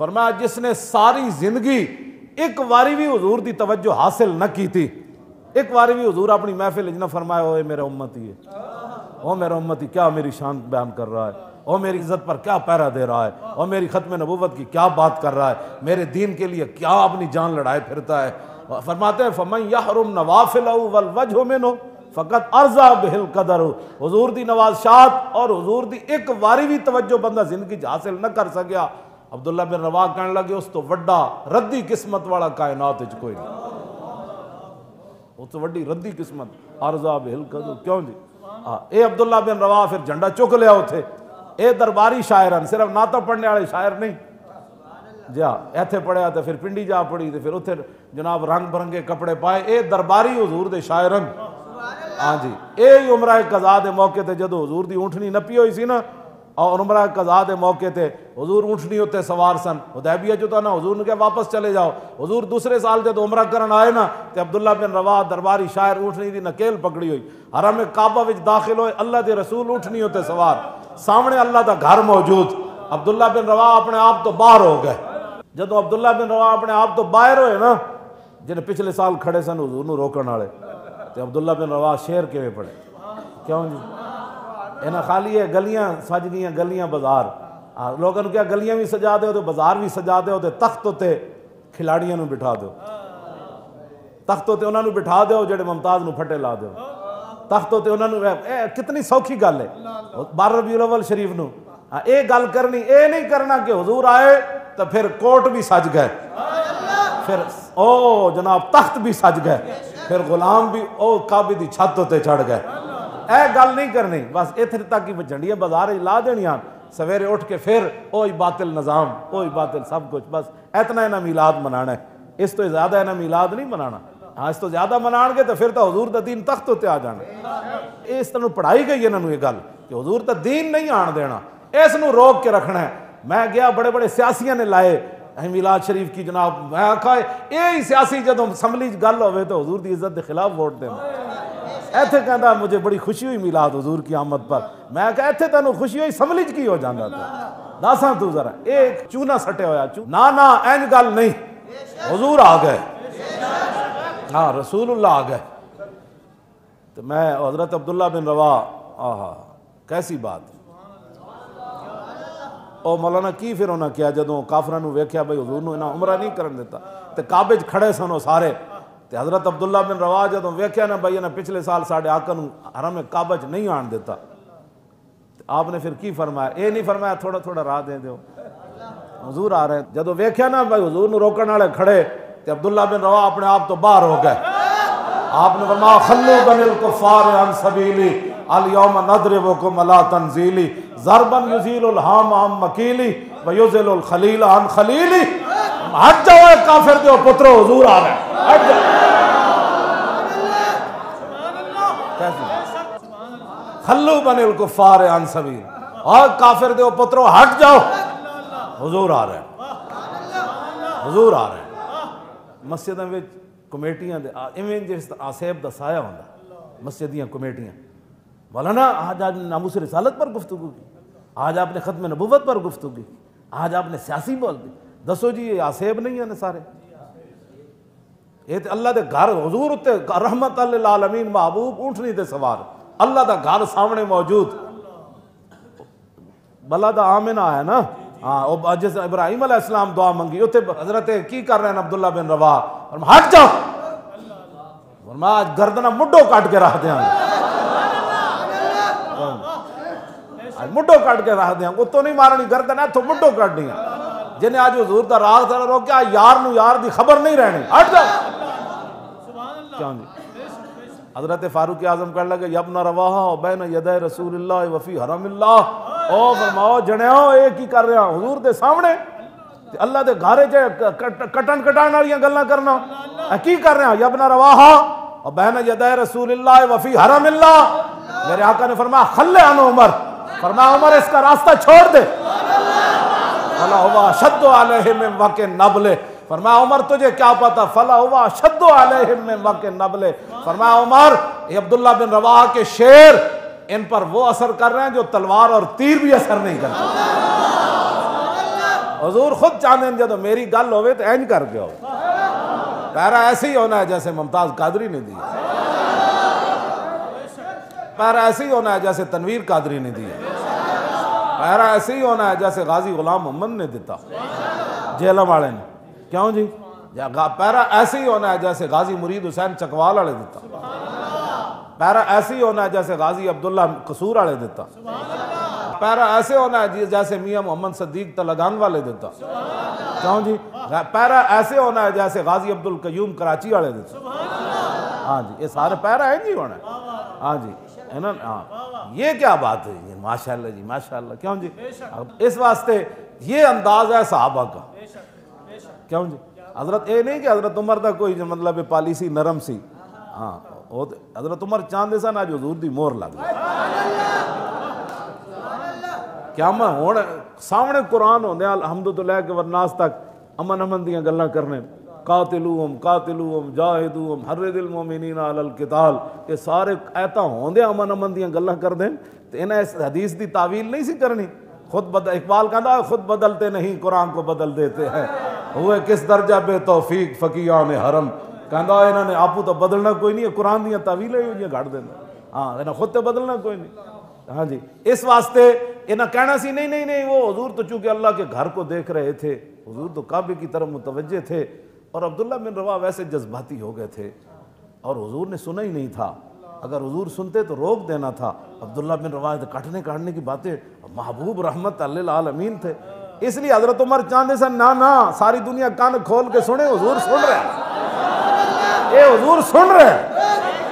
फरमाया, जिसने सारी ज़िंदगी एक बारी भी हजूर की तवज्जो हासिल न की थी, एक बारी भी हजूर अपनी महफिल न फरमाया ओ मेरा उम्मत ही है ओ मेरा उम्मत ही क्या मेरी शान बयान कर रहा है, ओ मेरी इज़्ज़त पर क्या पैरा दे रहा है, ओ मेरी ख़त्म नबूवत की क्या बात कर रहा है, मेरे दीन के लिए क्या अपनी जान लड़ाए फिरता है। फरमाते हैं, फमन यहरुम नवाफिल वल वजह में फ़कत अर्जा बहिल कदर हजूर दी नवाजात और हजूर दी एक वारी भी तवज्जो बंदा ज़िंदगी हासिल न कर सकिया। अब्दुल्ला बिन रवा कहने लगे, उस तो वड्डा रद्दी किस्मत वाला कायनात कोई नहीं उस तो वड्डी रद्दी किस्मत। अर्जा बहिल कदर क्यों जी? हाँ अब्दुल्ला बिन रवा फिर झंडा चुक लिया ये दरबारी शायर हैं, सिर्फ़ नाता पढ़ने वाले शायर नहीं। जा इतने पढ़िया तो फिर पिंडी जा पढ़ी तो फिर उत्थे जनाब रंग बिरंगे कपड़े पाए। ये दरबारी हजूर के शायर हैं। हाँ जी ये उमरा कजा के मौके पर जो हजूर की ऊँटनी नपी हुई सी ना और उमरा के मौके पर हजूर ऊँटनी उत्ते सवार सन। उदैबिया जो था ना, हजूर क्या वापस चले जाओ। हजूर दूसरे साल जो उमरा करन आए ना तो अब्दुल्ला बिन रवा दरबारी शायर ऊँटनी की नकेल पकड़ी हुई। हरम काबा विच दाखिल होए, अल्लाह के रसूल ऊँटनी उत्ते सवार। सामने अल्लाह का घर मौजूद। अब्दुल्ला बिन रवा अपने आप तो बाहर हो गए। जो अब्दुल्ला बिन रवा अपने आप तो बाहर होए ना, जिन्हें पिछले साल खड़े सन हजूर रोकने वाले तो अब्दुल्ला बिन रवा शेर किमें पड़े। क्यों जी? इन्हें खाली है गलियाँ सज गई गलियाँ बाज़ार हाँ लोगों क्या गलियाँ भी सजा दो तो बाज़ार भी सजा दो तो तख्त उत्ते खिलाड़ियों बिठा दो तख्त उत्ते उन्होंने बिठा दो जो मुमताज़ न फटे ला दो तख्त उत्ते उन्होंने कितनी सौखी गल है बारह रबी अव्वल शरीफ न ये गल करनी ये नहीं करना कि हजूर आए तो फिर कोट भी सज गए फिर ओ जनाब तख्त भी सज गए फिर गुलाम भी ओ काबे की छत उत्ते चढ़ गए ਇਹ ਗੱਲ ਨਹੀਂ ਕਰਨੀ ਬਸ ਇੱਥੇ ਤੱਕ ਹੀ ਝੰਡੀਆਂ ਬਾਜ਼ਾਰ ਲਾ ਦੇਣੀਆਂ सवेरे उठ के फिर ओ बातिल निज़ाम ओ बातिल सब कुछ बस इतना इन्हें मिलाद मनाना है इस तो ज़्यादा इन्हें मिलाद नहीं मनाना हाँ इस तो ज़्यादा मनाएंगे तो फिर तो हजूर का दीन तख्त उत्ते आ जाना इस तरह पढ़ाई गई इन्होंने ये गल कि हजूर का दीन नहीं आन देना इस रोक के रखना है मैं गया बड़े बड़े सियासिया ने लाए मिलाद शरीफ की जनाब मैं आखा यही सियासी जो असम्बली गल हो तो हजूर की इज्जत के खिलाफ वोट देना इतने कहता मुझे बड़ी खुशी हुई मिलाद हजूर की आमद पर मैं क्या इतने तेन खुशी हुई समझ की हो जाता था दसा तू जरा एक चूना सटे होया चू ना ना इंज गल नहीं हजूर आ गए हाँ रसूल आ गए तो मैं हजरत अब्दुल्ला बिन रवा आह कैसी बात ਉਹ ਮੌਲਾਨਾ ਕੀ ਫਿਰ ਉਹਨਾਂ ਕਿਹਾ ਜਦੋਂ ਕਾਫਰਾਂ ਨੂੰ ਵੇਖਿਆ ਬਈ ਹਜ਼ੂਰ ਨੂੰ ਇਹਨਾਂ ਉਮਰਾ ਨਹੀਂ ਕਰਨ ਦਿੱਤਾ ਤੇ ਕਾਬੇ 'ਚ ਖੜੇ ਸਨ ਉਹ ਸਾਰੇ तो हज़रत अब्दुल्ला बिन रवाज जो तो वेख्या ना भाई ने पिछले साल साढ़े आकन हरम काबज नहीं आन दिता। आपने फिर की फरमाया? ये नहीं फरमाया थोड़ा थोड़ा राह दे दो। हजूर आ रहे जो वेख्या ना भाई, हजूर रोकने वाले खड़े तो अब्दुल्ला बिन रवा अपने आप तो बहर हो गए। आपने फरमाया, खल्लू काफिर दो पुत्रो आ रहे हट जाओ। खल्लू बने कुफार अन सबील। और काफिर दो पुत्रो, हट जाओ। हजूर आ रहे हजूर आ रहे मस्जिद में कमेटियाँ इवें जिस आसेब दसाया होंगे मस्जिद कमेटियाँ। बोला ना आज आज नामूस रिसालत पर गुफ्तु की। आज आपने ख़त्म नबूवत पर गुफ्तु की। आज आपने सियासी बोल दी। दसो जी, ये आसेब नहीं है सारे। ये तो अल्लाह के घर, हजूर उत्ते रहमत आलमीन महबूब ऊँटनी दे सवार। अल्लाह का घर सामने मौजूद। भला तो आमिना है ना? हाँ जिस इब्राहिम इस्लाम दुआ मंगी उत्थे हज़रत की कर रहे हैं अब्दुल्ला बिन रवा? और हट जाओ। मैं, आज गर्दना मुड्डो काट के रख देंगे मुड्डो काट के रख देंगे उतो नहीं मारनी, गर्दन है तो मुड्डो काट दी जिन्हें आज हजूर का राग था रोकया यार यार की खबर नहीं रहनी। हट जाओ। क्यों जी? हज़रत फारूक आज़म कर लगे यब न रवा यद रसूल वफ़ी हरमिल्ला ओ, फरमाओ जणिया ये की कर रहा हजूर के सामने। अल्लाह के घारे च कटन कटान वाली गल करना। की कर रहा यब न रवा और यद रसूल वफ़ी मेरे आका ने उमर। उमर, इसका रास्ता छोड़ दे। आलह में नबले। फरमाया, उमर, तुझे क्या पता? फला हुआ शद्दो में नबले। फरमाया, उमर, ये अब्दुल्ला बिन रवा के शेर, इन पर वो असर कर रहे हैं जो तलवार और तीर भी असर नहीं करते। हजूर खुद चाहते हैं जो मेरी गल हो तो इंज करके हो पैरा ऐसे ही होना है जैसे मुमताज़ कादरी ने दी पैरा ऐसे ही होना है जैसे तनवीर कादरी ने दी पैरा ऐसे ही होना है जैसे गाजी गुलाम मोहम्मद ने दिता। जेलम वाले ने। क्यों जी? पैरा ऐसे ही होना है जैसे गाजी मुरीद हुसैन चकवाल वाले दिता। पैरा ऐसे ही होना है जैसे गाजी अब्दुल्ला कसूर वाले दिता। पैरा ऐसे होना है जैसे मियाँ मोहम्मद सदीक तलगान वाले देता। क्यों जी? पैरा ऐसे होना है जैसे गाजी अब्दुल कयूम कराची वाले देता। हाँ जी, ये सारे पैरा है जी होना हाँ। जी, है ना? हाँ। ये क्या बात है? माशाल्लाह जी, माशाल्लाह। क्यों जी? इस वास्ते ये अंदाज है साहबा का। क्यों जी? हज़रत, ये नहीं कि हज़रत उमर का कोई मतलब पॉलिसी नरम सी। हाँ वो हज़रत उमर चाहते सन अज हजूर की मोहर लग क्या मैं हूँ सामने कुरान होंगे हमद तो लैके वरनास तक अमन अमन दियाँ गल्लां करने। कातिलूम कातिलूम जाहिदूम हर दिल मोमिनीन अल किताल। ये सारे ऐता होंदे, अमन अमन दियाँ गल्लां कर दें तो इन्हें इस हदीस की तावील नहीं सी करनी। खुद बदल इकबाल कहता खुद बदलते नहीं, कुरान को बदल देते हैं। हुए, किस दर्जा बे तौफीक फकीया ने हरम? कहता इन्होंने आपू तो बदलना कोई नहीं है, कुरान दियाँ तावीलें हुई घट देना हाँ इन्हें खुद तो बदलना कोई नहीं। हाँ जी, इस वास्ते इन्हें कहना सी, नहीं नहीं नहीं, वो हजूर तो चूँकि अल्लाह के घर को देख रहे थे, हजूर तो काबे की तरफ़ मुतवजे थे, और अब्दुल्ला बिन रवा वैसे जज्बाती हो गए थे, और हजूर ने सुना ही नहीं था। अगर हजूर सुनते तो रोक देना था। अब्दुल्ला बिन रवा तो काटने काटने की बातें महबूब रहमत आलमीन थे। इसलिए हज़रत उमर चाहते सर ना ना, सारी दुनिया कान खोल के सुने, हजूर सुन रहे ये हजूर सुन रहे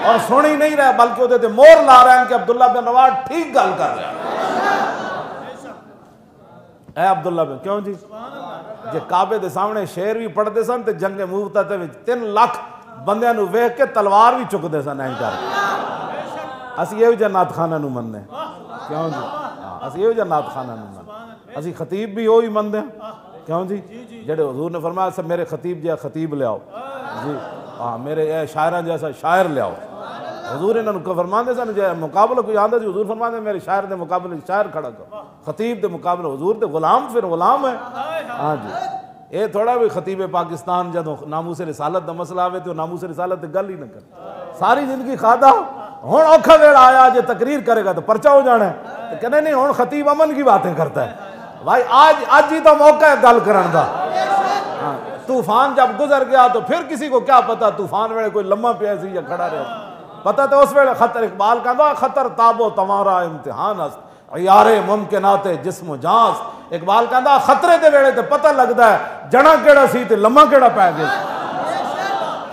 और सुन ही नहीं रहा, बल्कि मोर ला रहे हैं कि अब्दुल्ला बिन रवाज ठीक गल कर रहे है। अब्दुल्ला बिन, क्यों जी? जे काबे के सामने शेर भी पढ़ते सन तो जंगे मूवता तीन लख बंद वेख के तलवार भी चुकते सन एँ कर असं यह जन्नात खाना मनने क्यों जी? असं यह जन्नात खाना मनने ਇਹੋ ਜਿਹਾ ਨਾਤਖਾਨਾ ਨੂੰ ਮੰਨਦੇ ਅਸੀਂ ਖਤੀਬ ਵੀ ਉਹੀ ਮੰਨਦੇ ਹਾਂ ਕਿਉਂ ਜੀ ਜਿਹੜੇ ਹਜ਼ੂਰ ਨੇ ਫਰਮਾਇਆ ਸਭ ਮੇਰੇ ਖਤੀਬ ਜਿਹਾ ਖਤੀਬ ਲਿਆਓ ਜੀ ਹਾਂ ਮੇਰੇ ਇਹ ਸ਼ਾਇਰਾਂ ਜੈਸਾ ਸ਼ਾਇਰ ਲਿਆਓ हजूर इन्होंने फरमाते सन जो मुकाबला कोई आंदा जी हजूर फरमाते मेरे शायर के मुकाबले शायर खड़ा करो खतीब के मुकाबले हजूर तो गुलाम फिर गुलाम है हाँ जी ये थोड़ा भी खतीब पाकिस्तान जो नामू से रिसालत का मसला आवे तो नामू से रिसालत गल ही ना कर सारी जिंदगी खादा हूँ औखा वेड़ आया जो तकरीर करेगा तो परचा हो जाना है तो कहने नहीं हूँ खतीब अमन की बातें करता है भाई, आज आज ही तो मौका है गल कर तूफ़ान जब गुजर गया तो फिर किसी को क्या पता तूफ़ान वेले कोई लंबा पिया या खड़ा रहा। पता तो उस वे खतर इकबाल कहता खतर ताबो तमारा इम्तिहान यारे मुमकिनाते जिस्म जांस इकबाल कहता खतरे के वेले तो पता लगता है जड़ा केड़ा सी ते लम्मा केड़ा पै गया।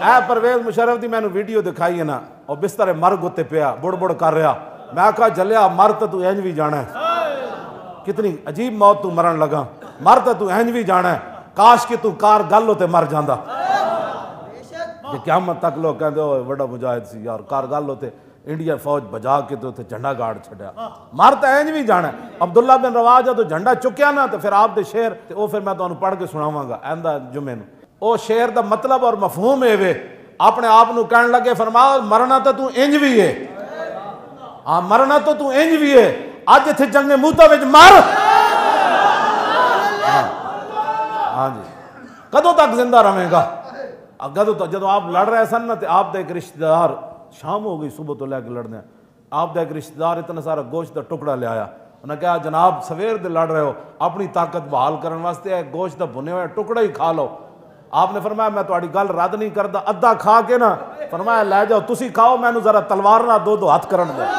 ऐ परवेज मुशरफ की मैंने वीडियो दिखाई है ना, और बिस्तर मर्ग उत्ते पिया बुड़ बुड़ कर रहा। मैं आखा जलिया मर तो तू इंज भी जाना है। कितनी अजीब मौत तू मरण लगा। मर तो तू इंज भी जाना है काश कि तू कार गल होते मर जाता जे क्यामत तक लोग कहते हो बड़ा मुजाहिद सी यार कारगल होते। इंडिया फौज बजा के तो उत्थे झंडा गाड़ छड़िया मर तो इंज भी जाना अब्दुल्ला बिन रवाज जो झंडा चुकया ना तो फिर आप दे शेर ते वो फिर मैं तुम्हें पढ़ के सुनावांगा एंदा जुमे ओ शेर का मतलब और मफहूम है वे अपने आप को कह लगे फरमा मरना तो तू इंज भी है हाँ मरना तो तू इंज भी है अज इतने जंगे मूता मर हाँ जी कदों तक ज़िंदा रहेगा अगर तो जो आप लड़ रहे सन ना तो आप एक रिश्तेदार शाम हो गई सुबह तो लैके लड़ने आप एक रिश्तेदार इतना सारा गोश्त का टुकड़ा लिया उन्हें कहा जनाब सवेर दे लड़ रहे हो अपनी ताकत बहाल करने वास्ते गोश्त का भुने हुए टुकड़ा ही खा लो आपने फरमाया मैं थोड़ी गल रद्द नहीं करता अद्धा खा के ना फरमाया लै जाओ तुम खाओ मैं जरा तलवार ना दो दो हाथ कर दो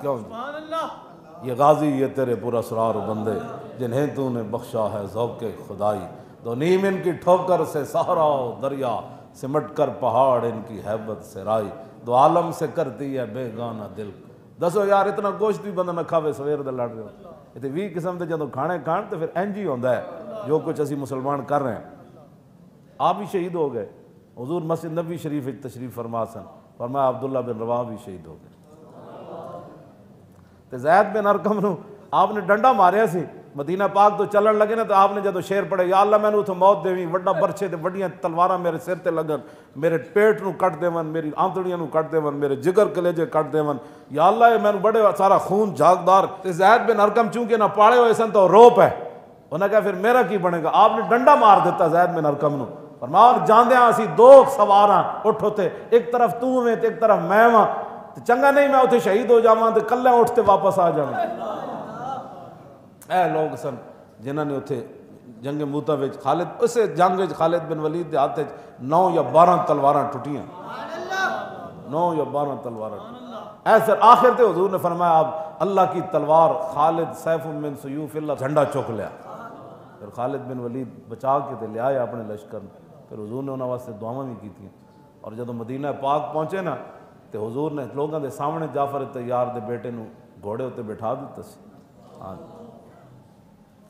क्यों? ये गाजी, ये तेरे पूरा सरार बंदे, जिन्हें तूने बख्शा है जौके खुदाई। तो नीम इनकी ठोकर से सहरा दरिया, सिमट कर पहाड़ इनकी हैबत से राई। दो आलम से करती है बेगाना दिल। दसो यार, इतना गोश्त भी बंदा न खावे, सवेर दे लड़ रहे हो। इतने भी किस्म के जो खाने खाण तो फिर ही होता है। जो कुछ असी मुसलमान कर रहे हैं। आप भी शहीद हो गए। हजूर मस्जिद नबी शरीफ तशरीफ़ फरमा सन। फरमाया, अब्दुल्ला बिन रवा भी शहीद हो गए। तो जैद बिन अरकम आपने डंडा मारिया सी ਮਦੀਨਾ ਪਾਕ ਤੋਂ ਚੱਲਣ ਲੱਗੇ ਨਾ ਤਾਂ ਆਪਨੇ ਜਦੋਂ ਸ਼ੇਰ ਪੜੇ ਯਾ ਅੱਲਾ ਮੈਨੂੰ ਉਥੋਂ ਮੌਤ ਦੇਵੀਂ ਵੱਡਾ ਬਰਛੇ ਤੇ ਵੱਡੀਆਂ ਤਲਵਾਰਾਂ ਮੇਰੇ ਸਿਰ ਤੇ ਲੱਗਣ ਮੇਰੇ ਪੇਟ ਨੂੰ ਕੱਟ ਦੇਵਨ ਮੇਰੀ ਆਂਤੜੀਆਂ ਨੂੰ ਕੱਟ ਦੇਵਨ ਮੇਰੇ ਜਿਗਰ ਕਲੇਜੇ ਕੱਟ ਦੇਵਨ ਯਾ ਅੱਲਾ ਇਹ ਮੈਨੂੰ ਬੜੇ ਸਾਰਾ ਖੂਨ ਜਾਗਦਾਰ ਤੇ ਜ਼ੈਦ ਬਿਨ ਅਰਕਮ ਚੂੰਕਿ ਨਾ ਪਾਲੇ ਹੋਏ ਸਨ ਤਾਂ ਰੋਪ ਹੈ ਉਹਨਾਂ ਕਹਾ ਫਿਰ ਮੇਰਾ ਕੀ ਬਣੇਗਾ ਆਪਨੇ ਡੰਡਾ ਮਾਰ ਦਿੱਤਾ ਜ਼ੈਦ ਬਿਨ ਅਰਕਮ ਨੂੰ ਫਰਮਾਇਆ ਜਾਂਦਿਆਂ ਅਸੀਂ ਦੋ ਸਵਾਰਾਂ ਉੱਠ ਉਤੇ ਇੱਕ ਤਰਫ ਤੂੰ ਵੇਂ ਤੇ ਇੱਕ ਤਰਫ ਮੈਂ ਵਾਂ ਤੇ ਚੰਗਾ ਨਹੀਂ ਮੈਂ ਉੱਥੇ ਸ਼ਹੀਦ ਹੋ ਜਾਵਾਂ ਤੇ ਕੱਲਾ ਉੱਠ ਤੇ ਵਾਪਸ ਆ ਜਾਵਾਂ ਇਹ ਲੋਕ ਸਨ ਜਿਨ੍ਹਾਂ ਨੇ ਉੱਥੇ ਜੰਗ ਮੂਤਾ ਵਿੱਚ ਖਾਲਿਦ ਉਸੇ ਜੰਗ ਵਿੱਚ ਖਾਲਿਦ ਬਿਨ ਵਲੀਦ ਦੇ ਹੱਥ ਵਿੱਚ 9 ਜਾਂ 12 ਤਲਵਾਰਾਂ ਟੁੱਟੀਆਂ 9 ਜਾਂ 12 ਤਲਵਾਰਾਂ ऐसे आखिर ते हजूर ने फरमाया आप अल्लाह की तलवार खालिद सैफ मिन सयूफ झंडा चुक लिया फिर खालिद बिन वलीद बचा के ते लिया अपने लश्कर फिर हजूर ने उन्होंने वास्ते दुआव भी की और जो मदीना पाक पहुंचे ना तो हजूर ने लोगों के सामने तैयार के बेटे घोड़े उत्ते बिठा दिता हाँ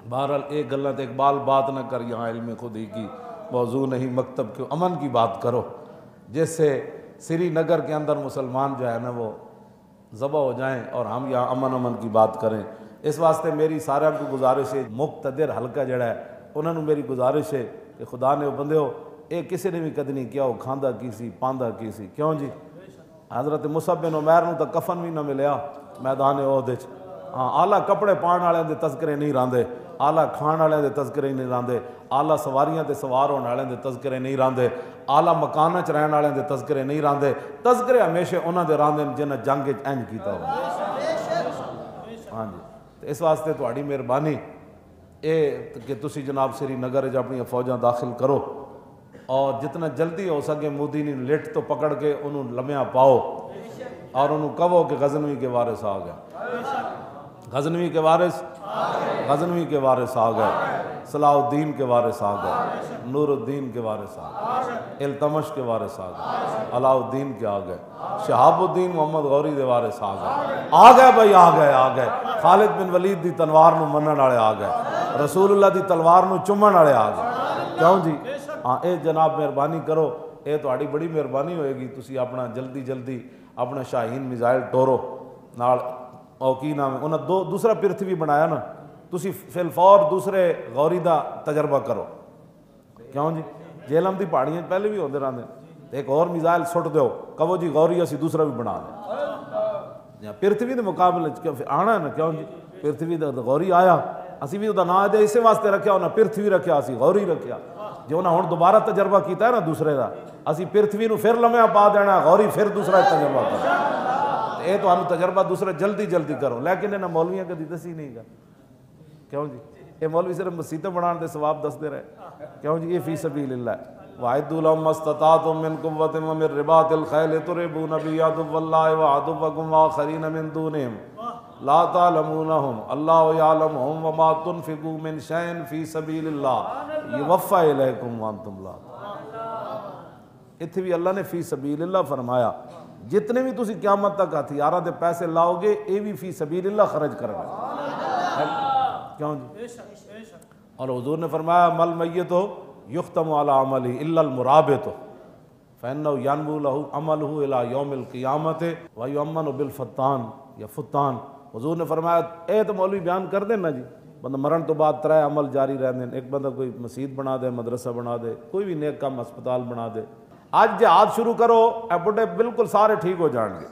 बहरहाल, एक गल तो इकबाल बात ना कर यहाँ इल्म खुद ही की मौजू नहीं, मकतब के अमन की बात करो। जिससे श्रीनगर के अंदर मुसलमान जो है ना, वो ज़बा हो जाएँ और हम यहाँ अमन अमन की बात करें। इस वास्ते मेरी सारे को गुजारिश है मुख्तर हल्का जड़ा है उन्होंने मेरी गुजारिश है कि खुदा ने बंदे हो ये किसी ने भी कद नहीं किया वो खांदा की सी, पांदा की सी। क्यों जी? हज़रत मुसब बिन उमैर तो कफन भी ना मिलया मैदान ओहदे हाँ आला कपड़े पाने वाले तस्करे नहीं रहांदे, आला खाण वाले के तस्करे नहीं रहांदे, आला सवारियाँ ते सवार होने वाले तस्करे नहीं रहांदे, आला मकाना च रहने वाले तस्करे नहीं रहांदे। तस्करे हमेशा उन्होंने रहांदे जिन्हें जंग इंज किया हाँ जी इस वास्ते थोड़ी मेहरबानी। ये कि तुम जनाब श्रीनगर अपन फौजा दाखिल करो। और जितना जल्दी हो सके मोदी ने लिट तो पकड़ के उन्होंने लम्या पाओ और उन्होंने कहो कि गजनवी के वारिस आ गए गजनवी के वारिस गजनवी के वारिस आ गए सलाउद्दीन के वारिस आ गए नूरुद्दीन के वारिस आ गए इल्तमश के वारिस आ गए अलाउद्दीन के आ गए शहाबुद्दीन मोहम्मद गौरी के वारिस आ गए आ गए भाई आ गए आ गए खालिद बिन वलीद की तलवार मनण वाले आ गए रसूलुल्लाह की तलवार चुमन वाले आ गए क्यों जी हाँ ये जनाब मेहरबानी करो ये थोड़ी बड़ी मेहरबानी होएगी तुम अपना जल्दी जल्दी अपना शाहीन मिजाइल टोरो नाल की नाम है, उन्हें दो, दूसरा पृथ्वी बनाया ना तुम फिलफौर दूसरे गौरी का तजर्बा करो। क्यों जी? जेलम की पहाड़ियाँ पहले भी होते रहते एक और मिजाइल सुट दो कहो जी गौरी असी दूसरा भी बना दें। पृथ्वी के मुकाबले क्यों, आना है ना, क्यों जी? पृथ्वी गौरी आया, असी भी ना इस वास्ते रखा उन्हें पृथ्वी रखा असी गौरी रखा उन्हें हूँ दोबारा तजर्बा किया है ना दूसरे का असी पृथ्वी फिर लम्या पा देना गौरी फिर दूसरा तजर्बा कर ये तो तजर्बा दूसरा जल्दी जल्दी करो लेकिन इन्हें मौलविया कभी दसी नहीं गा क्यों जी ये मौलवी सिर्फ़ मसीतें बनाने के सवाब दसते रहे क्यों जी ये फ़ी सभी ला वाहिदुलमस्तता मिन कुव्वत मिन रिबातिल खैल तुरबू नबी यादुल्लाह व आदुवकुम व खरीन मिन दूनिहिम ला तालमूनहुम अल्लाह यालमुहुम व मा तुनफिकू मिन शैन फ़ी सबीलिल्लाह। युवफ़ा इलैकुम व अंतुम ला। इत्थे भी अल्लाह ने फ़ी सबीलिल्लाह फरमाया जितने भी तुम क्यामत तक हथियार के पैसे लाओगे ये भी फ़ी सबीलिल्लाह खर्च करना। क्यों जी? और हजूर ने फरमाया मल मैत हो युख्तम अमल ही इल्लमुराब तो फ़ैन यानबूलहू अमल हु अला योमिल क़ियामत वायु अमन बिल फ़तान या फ़ुतान हजूर ने फरमाया, ए तो मौलवी, बयान कर देना जी। बंदा मरण तो बाद त्रै अमल जारी रहने एक बंदा कोई मसीद बना दे, मदरसा बना दे, कोई भी नेक काम अस्पताल बना दे। अज जे शुरू करो, ए, बुढ़े बिल्कुल सारे ठीक हो जाएँगे।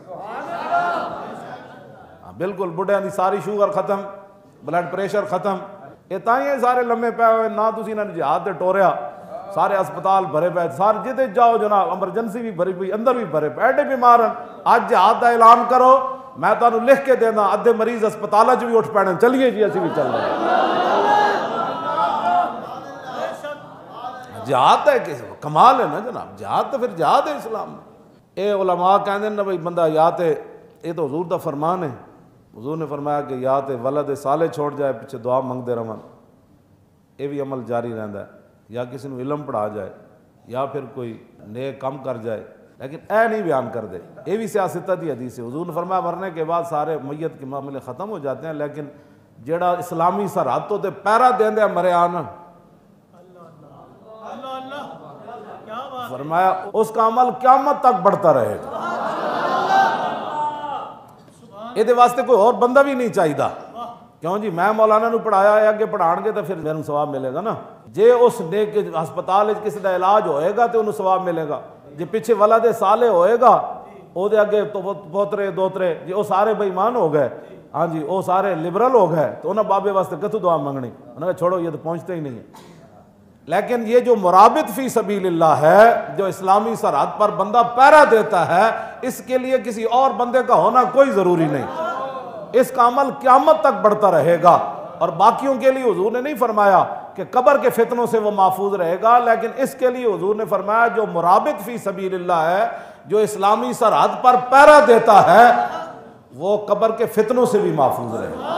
हाँ, बिल्कुल बुढ़िया की सारी शुगर खत्म, ब्लड प्रेशर खत्म। ये ताइए सारे लम्बे पै हुए ना तो इन्होंने जहाज़ से टोरिया सारे अस्पताल भरे पे, सारे जिते जाओ जनाब एमरजेंसी भी भरी पी अंदर भी भरे पे एडे बीमार हैं अज जहाज़ का ऐलान करो मैं तुम्हें लिख के देना, अद्धे मरीज़ अस्पताल च भी उठ पैने चलिए जी, असं भी चल रहे जात है किस कमाल है ना जनाब, जात तो फिर जात है इस्लाम। ये उलमा कह दें भाई, बंदा या तो ये तो हजूर का फरमान है। हजूर ने फरमाया कि या तो वल दे साले छोड़ जाए, पिछे दुआ मंगते रहन ये भी अमल जारी रहा है। या किसी इलम पढ़ा जाए, या फिर कोई नेक कम कर जाए। लेकिन ए नहीं बयान कर दे। ये भी सियासत की हदीस है। हजूर फरमा मरने के बाद सारे मैयत के मामले ख़त्म हो जाते हैं, लेकिन जोड़ा इस्लामी सरहद तो पैरा दे मरे आन। फरमाया उसका अमल क्यामत तक बढ़ता रहेगा ये वास्ते कोई और बंदा भी नहीं चाहिए क्यों जी? मैं मौलाना पढ़ाया है अगर पढ़ा गए तो फिर मेरे सवाब मिलेगा ना। जे उस नेक हस्पता किसी का इलाज होएगा तो उन्होंने सवाब मिलेगा। जो पिछे वाला दे साले होएगा वो अगे तो पोतरे दोतरे जो वो सारे बेईमान हो गए। हाँ जी वो सारे लिबरल हो गए तो उन्हें बाबे वास्ते कथू दुआ मंगनी? उन्होंने छोड़ो, ये तो पहुँचते ही नहीं है। लेकिन ये जो मुराबित फ़ी सबी है, जो इस्लामी सरहद पर बंदा पैरा देता है, इसके लिए किसी और बंदे का होना कोई ज़रूरी नहीं। इसका अमल क्यामत तक बढ़ता रहेगा। और बाकियों के लिए हजूर ने नहीं फरमाया कि कब्र के फितनों से वो महफूज रहेगा लेकिन इसके लिए हजूर ने फरमाया जो मुराबित फ़ी सबीलिल्लाह है जो इस्लामी सरहद पर पैरा देता है वो कबर के फितनों से भी महफूज रहेगा।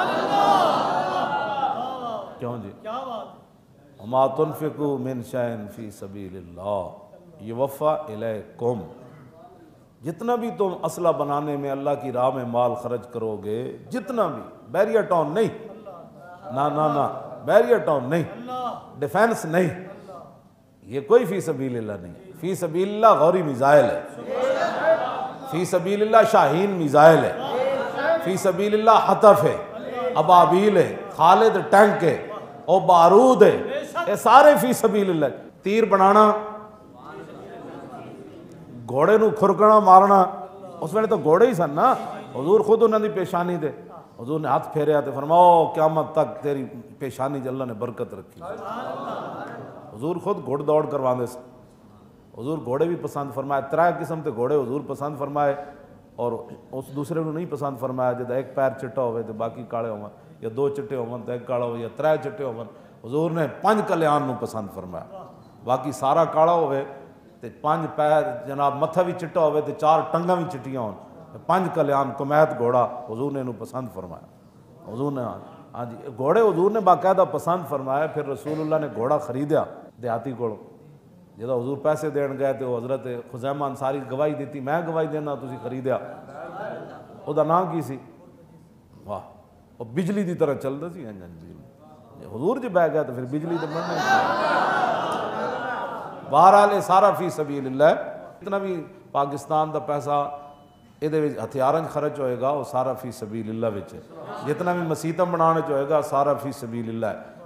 क्यों जी? क्या मिन शैन फ़ी ये वफ़ा इलैकुम। जितना भी तुम असला बनाने में अल्लाह की राह में माल खर्च करोगे जितना भी बैरियर टाउन नहीं। ना ना ना। बैरियर टाउन नहीं डिफेंस नहीं ये कोई फ़ी सबीलिल्लाह नहीं फ़ी सबीलिल्लाह गौरी मिज़ाइल है फ़ी सबीलिल्लाह शाहीन मिज़ाइल है फ़ी सबीलिल्लाह हतफ है अबाबील है खालिद टैंक है और बारूद है ये सारे फी सबीलिल्लाह तीर बनाना घोड़े ਨੂੰ ਖੁਰਕਣਾ ਮਾਰਨਾ ਉਸ ਵੇਲੇ ਤਾਂ ਘੋੜੇ ਹੀ ਸਨ ਨਾ ਹਜ਼ੂਰ ਖੁਦ ਉਹਨਾਂ ਦੀ ਪੇਸ਼ਾਨੀ ਤੇ हजूर ने हाथ फेरिया तो फरमाओ, क्यामत तक तेरी पेशानी जल्ला ने बरकत रखी। हजूर खुद घुड़ दौड़ करवाते हजूर घोड़े भी पसंद फरमाए त्रै किस्म के घोड़े हजूर पसंद फरमाए, और उस दूसरे को नहीं पसंद फरमाया जब एक पैर चिट्टा हो तो बाकी काले होवन, या दो चिट्टे होवन तो एक काला हो या त्रै चिट्टे होवन, हजूर ने पंज कल्याण पसंद फरमाया। बाकी सारा काला हो पैर, जनाब मत्था भी चिट्टा हो चार टंगा भी चिट्टिया होन। ਤੇ कल्याण कमैत घोड़ा हजूर ने ਨੇ ਇਹਨੂੰ ਪਸੰਦ ਫਰਮਾਇਆ। ਹਜ਼ੂਰ हाँ जी घोड़े हजूर ने बाकायदा पसंद फरमाया फिर रसूलुल्लाह ने घोड़ा खरीदया देहाती को जो हजूर पैसे देन गए तो हज़रत खुजैमान अंसारी गवाही दी मैं गवाही देना तुम खरीदया वह ना की सी वाह बिजली की तरह चलता सी इंजन बिजली हजूर जी बह गया तो फिर बिजली तो बनना बहरहाल सारा फ़ी सबील इतना भी पाकिस्तान का पैसा ਇਹਦੇ ਵਿੱਚ ਹਥਿਆਰਾਂ 'ਚ ਖਰਚ ਹੋਏਗਾ ਉਹ ਸਾਰਾ ਫੀ ਸਬੀਲਿਲlah ਵਿੱਚ ਜਿੰਨਾ ਵੀ ਮਸਜਿਦਾਂ ਬਣਾਉਣ 'ਚ ਹੋਏਗਾ ਸਾਰਾ ਫੀ ਸਬੀਲਿਲlah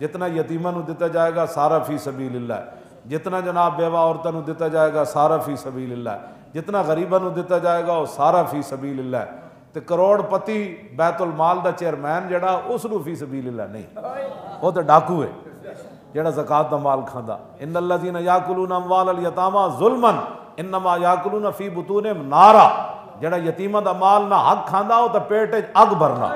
ਜਿੰਨਾ ਯਤੀਮਾਂ ਨੂੰ ਦਿੱਤਾ ਜਾਏਗਾ ਸਾਰਾ ਫੀ ਸਬੀਲਿਲlah ਜਿੰਨਾ ਜਨਾਬ ਬੇਵਾ ਔਰਤਾਂ ਨੂੰ ਦਿੱਤਾ ਜਾਏਗਾ ਸਾਰਾ ਫੀ ਸਬੀਲਿਲlah ਜਿੰਨਾ ਗਰੀਬਾਂ ਨੂੰ ਦਿੱਤਾ ਜਾਏਗਾ ਉਹ ਸਾਰਾ ਫੀ ਸਬੀਲਿਲlah ਤੇ ਕਰੋੜਪਤੀ ਬੈਤੁਲ ਮਾਲ ਦਾ ਚੇਅਰਮੈਨ ਜਿਹੜਾ ਉਸ ਨੂੰ ਫੀ ਸਬੀਲਿਲlah ਨਹੀਂ ਉਹ ਤਾਂ ਡਾਕੂ ਹੈ ਜਿਹੜਾ ਜ਼ਕਾਤ ਦਾ ਮਾਲ ਖਾਂਦਾ ਇਨ ਅੱਲਾਜ਼ੀਨਾ ਯਾਕਲੂਨ ਅਮਵਾਲ ਅਲ ਯਤਾਮਾ ਜ਼ੁਲਮਨ ਇਨਮਾ ਯਾਕਲੂਨ ਫੀ ਬੁਤੂਨਿਮ ਨਾਰਾ ਜਿਹੜਾ ਯਤੀਮਾਂ ਦਾ ਮਾਲ ਨਾ ਹੱਕ ਖਾਂਦਾ ਉਹ ਤਾਂ ਪੇਟ 'ਚ ਅੱਗ ਭਰਨਾ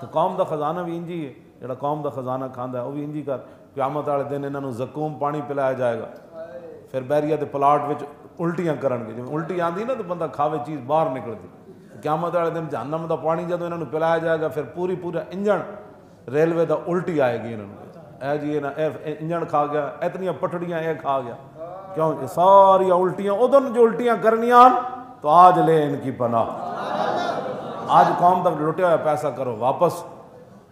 ਤੇ ਕੌਮ ਦਾ ਖਜ਼ਾਨਾ ਵੀ ਇੰਜੀ ਹੈ ਜਿਹੜਾ ਕੌਮ ਦਾ ਖਜ਼ਾਨਾ ਖਾਂਦਾ ਉਹ ਵੀ ਇੰਜੀ ਕਰ ਕਿਆਮਤ ਵਾਲੇ ਦਿਨ ਇਹਨਾਂ ਨੂੰ ਜ਼ਕੂਮ ਪਾਣੀ ਪਿਲਾਇਆ ਜਾਏਗਾ ਫਿਰ ਬੈਰੀਆ ਦੇ ਪਲਾਟ ਵਿੱਚ ਉਲਟੀਆਂ ਕਰਨਗੇ ਜਿਵੇਂ ਉਲਟੀ ਆਂਦੀ ਨਾ ਤਾਂ ਬੰਦਾ ਖਾਵੇ ਚੀਜ਼ ਬਾਹਰ ਨਿਕਲਦੀ ਕਿਆਮਤ ਵਾਲੇ ਦਿਨ ਜਹੰਨਮ ਦਾ ਪਾਣੀ ਜਦੋਂ ਇਹਨਾਂ ਨੂੰ ਪਿਲਾਇਆ ਜਾਏਗਾ ਫਿਰ ਪੂਰੀ ਪੂਰਾ ਇੰਜਣ रेलवे का उल्टी आएगी इन्होंने। ए जी ना इंजन खा गया इतनी पटड़ियाँ ए खा गया। क्यों? सारिया उल्टियाँ, उधर जो उल्टियाँ करनिया तो आज ले इनकी पना आज कौम तक लुटिया हुआ पैसा करो वापस,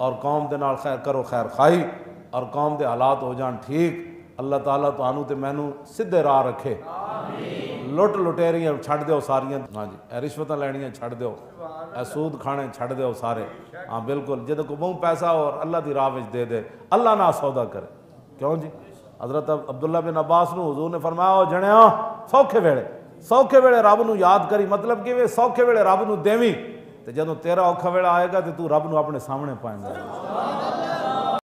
और कौम के नाल खैर करो खैर खाई, और कौम के हालात हो जाए ठीक। अल्लाह ताला तो मैनू सीधे राह रखे। ਲੁੱਟ ਲੁਟੇਰੀਆਂ ਛੱਡ ਦਿਓ ਸਾਰੀਆਂ ਹਾਂਜੀ ਇਹ ਰਿਸ਼ਵਤਾਂ ਲੈਣੀਆਂ ਛੱਡ ਦਿਓ ਇਹ ਸੂਦ ਖਾਣੇ ਛੱਡ ਦਿਓ ਸਾਰੇ ਹਾਂ ਬਿਲਕੁਲ ਜਦੋਂ ਕੋ ਬਹੁ ਪੈਸਾ ਔਰ ਅੱਲਾਹ ਦੀ ਰਾਹ ਵਿੱਚ ਦੇ ਦੇ ਅੱਲਾਹ ਨਾਲ ਸੌਦਾ ਕਰੇ ਕਿਉਂ ਜੀ ਹਜ਼ਰਤ ਅਬਦੁੱਲਾ ਬਿਨ ਅਬਾਸ ਨੂੰ ਹਜ਼ੂਰ ਨੇ ਫਰਮਾਇਆ ਉਹ ਜਣਿਆ ਸੌਖੇ ਵੇਲੇ ਸੌਖੇ ਵੇਲੇ ਰੱਬ ਨੂੰ ਯਾਦ ਕਰੀ ਮਤਲਬ ਕਿ ਵੇ ਸੌਖੇ ਵੇਲੇ ਰੱਬ ਨੂੰ ਦੇਵੀਂ ਤੇ ਜਦੋਂ ਤੇਰਾ ਔਖਾ ਵੇਲਾ ਆਏਗਾ ਤੇ ਤੂੰ ਰੱਬ ਨੂੰ ਆਪਣੇ ਸਾਹਮਣੇ ਪਾਏਂਗਾ